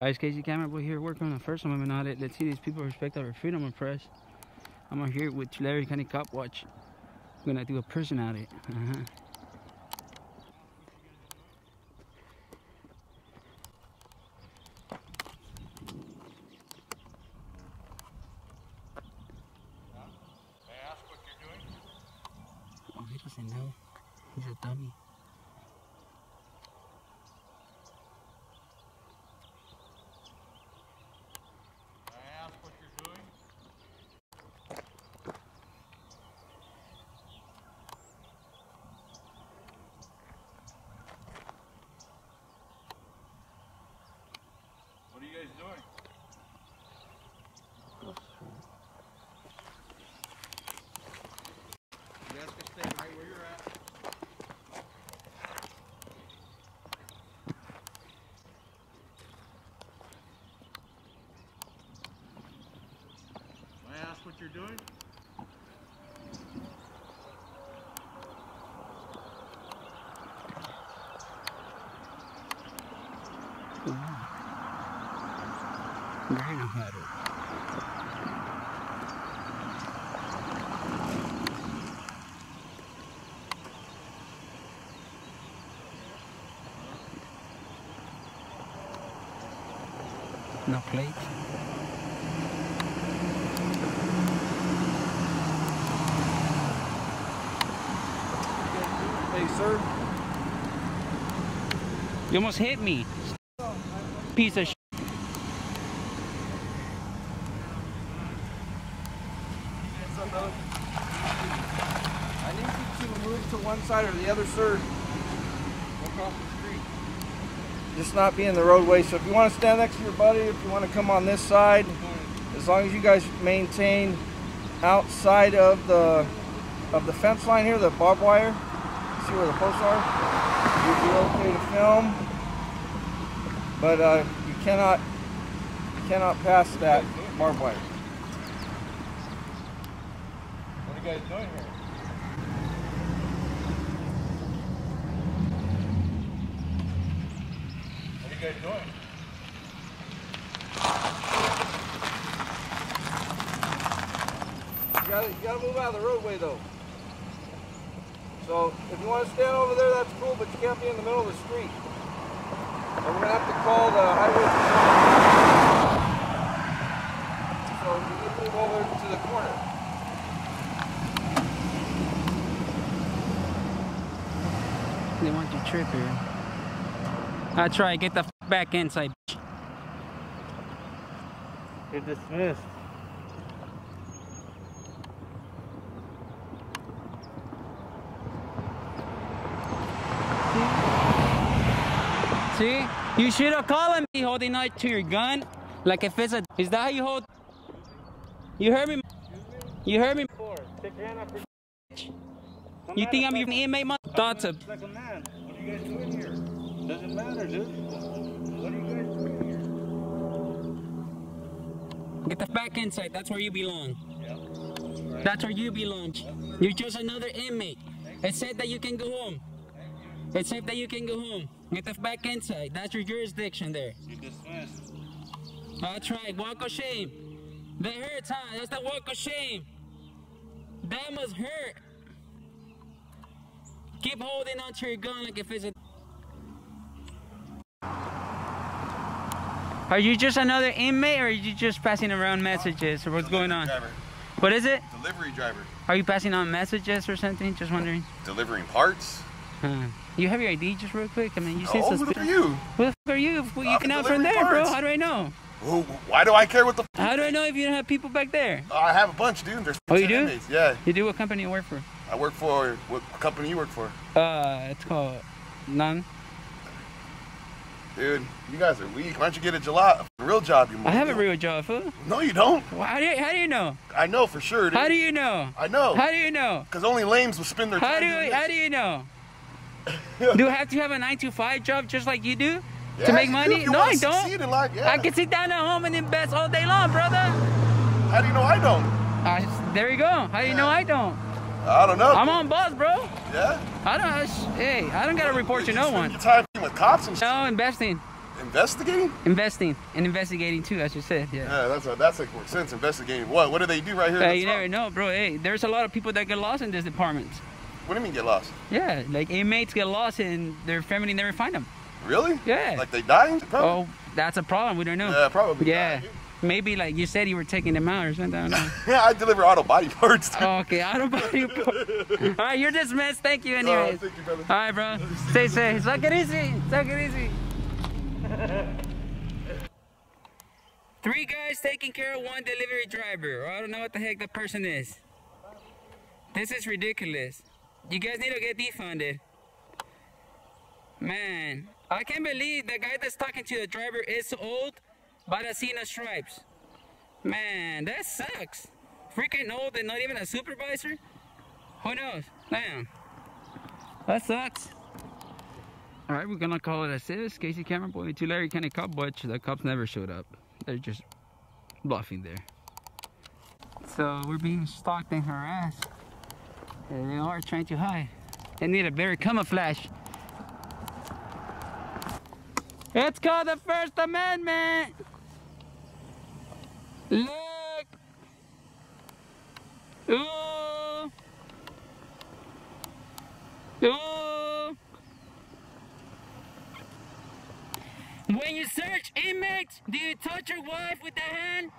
Guys, KC CameraBoy here working on the First Amendment audit. Let's see these people respect our freedom of press. I'm out here with Tulare County Cop Watch. I'm gonna do a prison audit. Uh -huh. May ask what you're doing? Oh, he doesn't know. He's a dummy. I ask what you're doing? What are you guys doing? You guys can stay right where you're at. May I ask what you're doing? No plate. Hey, sir. You almost hit me. Piece of sh I need you to move to one side or the other, sir. Across the street. Just not be in the roadway. So if you want to stand next to your buddy, if you want to come on this side, as long as you guys maintain outside of the of the fence line here, the barbed wire. See where the posts are? You'd be okay to film, but uh, you cannot you cannot pass that barbed wire. What are you guys doing here? What are you guys doing? You gotta, you gotta move out of the roadway though. So if you want to stand over there, that's cool, but you can't be in the middle of the street. And we're gonna have to call the highway patrol. So you need to move over to the corner. They want you trip here. That's right, get the f back inside. bitch. You're dismissed. See? You should have called me holding on to your gun. Like if it's a. Is that how you hold? You heard me? You heard me? Take your hand off your You think I'm your inmate, man? Thoughts of. like a man. What are you guys doing here? Doesn't matter, dude. What are you guys doing here? Get the back inside. That's where you belong. That's where you belong. You're just another inmate. It said that you can go home. It safe that you can go home. Get the back inside. That's your jurisdiction there. You're dismissed. That's right. Walk of shame. That hurts, huh? That's the walk of shame. That must hurt. Keep holding on to your gun like if it's a. Are you just another inmate or are you just passing around messages or what's going on? Driver. What is it? Delivery driver. Are you passing on messages or something? Just wondering. Delivering parts? Huh. You have your ID just real quick? I mean, you seem oh, who suspicious. are you? Who the fuck are you? Well, you I'm can out from there, bro. How do I know? Who, why do I care what the f- How do I know if you don't have people back there? I have a bunch, dude. There's Oh, you do? inmates. Yeah. You do what company you work for? I work for, what company you work for? Uh, it's called None. Dude, you guys are weak. Why don't you get a, a real job, you I have a real job, fool. No, you don't. Well, How do you, how do you know? I know for sure, dude. How do you know? I know. How do you know? Because only lames will spend their How time do how do you know? Do I have to have a nine to five job just like you do Yeah, to make money? No, I don't. life, yeah. I can sit down at home and invest all day long, brother. How do you know I don't? Uh, there you go. How do you know I don't? I don't know. I'm on bus, bro. Yeah? I don't. Hey, I don't gotta report you, to no one. your time with cops and shit. No investing. Investigating? Investing and investigating too, as you said. Yeah. Yeah, that's a, that's like sense. Investigating what? What do they do right here? Uh, you never know, bro. Hey, there's a lot of people that get lost in this department. What do you mean get lost? Yeah, like inmates get lost and their family never find them. Really? Yeah. Like they dying? Probably. Oh, that's a problem. We don't know. Yeah, probably. Yeah. died. Maybe like you said you were taking them out or something. I don't know. Yeah, I deliver auto body parts. Too. Oh, okay, I don't buy you. All right, you're dismissed. Thank you, Oh, anyways. thank you, brother. All right, bro. Stay safe. Suck it easy. Suck it easy. Three guys taking care of one delivery driver. I don't know what the heck the person is. This is ridiculous. You guys need to get defunded. Man, I can't believe the guy that's talking to the driver is old, Badasina stripes. Man, that sucks. Freaking old and not even a supervisor? Who knows? Damn. That sucks. All right, we're gonna call it a sis. KC CameraBoy, to Larry County Cop Watch. The cops never showed up. They're just bluffing there. So we're being stalked and harassed. They are trying to hide. They need a better camouflage. It's called the First Amendment. Look. Ooh. Ooh. When you search inmates, do you touch your wife with the hand?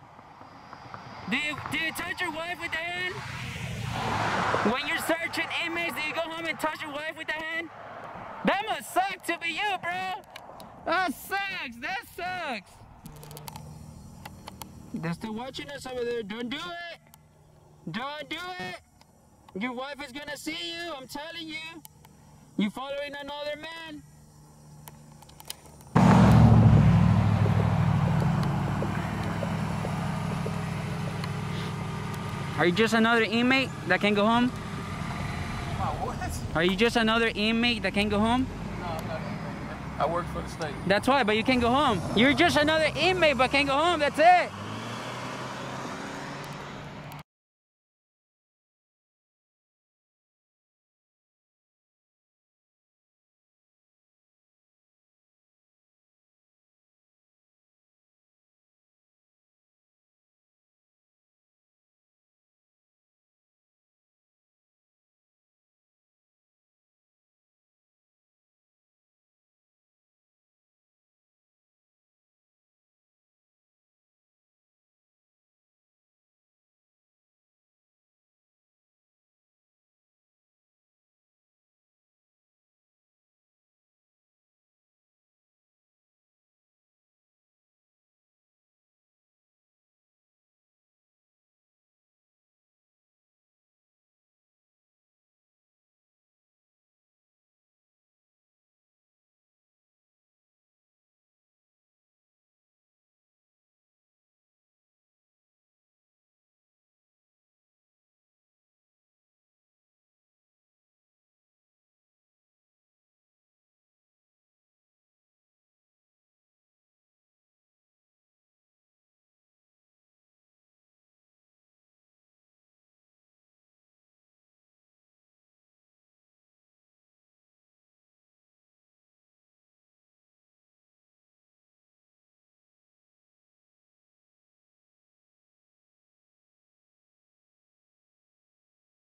Do you, do you touch your wife with the hand? When you're searching inmates, do you go home and touch your wife with the hand? That must suck to be you, bro. That sucks. That sucks. They're still watching us over there. Don't do it. Don't do it. Your wife is gonna see you. I'm telling you. You following another man. Are you just another inmate that can't go home? Are you just another inmate that can't go home? No, I work for the state. That's why, but you can't go home. You're just another inmate but can't go home. That's it.